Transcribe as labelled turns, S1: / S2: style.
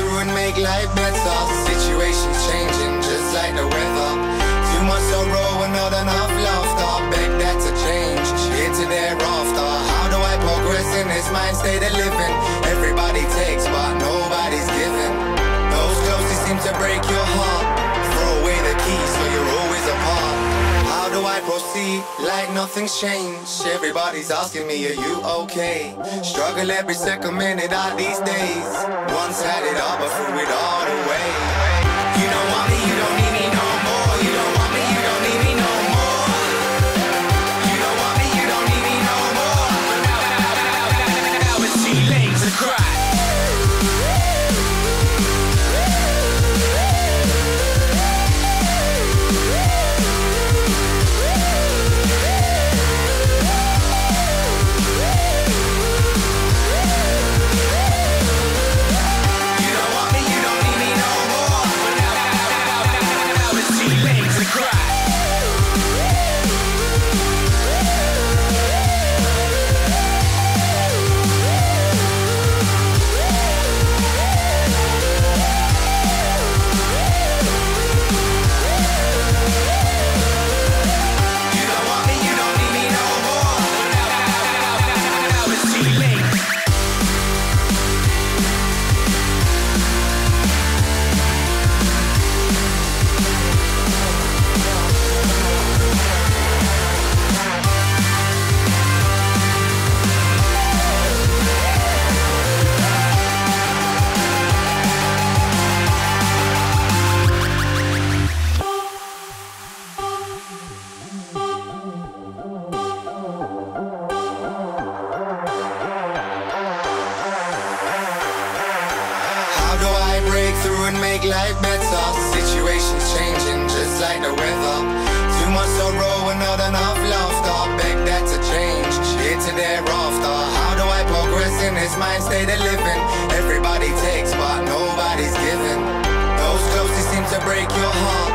S1: through and make life better. Situations changing just like the weather. Too much sorrow and not enough laughter. Beg that to change. Here to thereafter. How do I progress in this mind state of living? Everybody takes, but nobody's giving. Those closest seem to break your I proceed like nothing's changed? Everybody's asking me, are you okay? Struggle every second minute of these days. Once had it all, but break through and make life better? Situations changing just like the weather. Too much sorrow and not enough laughter. Beg that to change. Here to thereafter. How do I progress in this mind state of living? Everybody takes, but nobody's giving. Those closest seem to break your heart.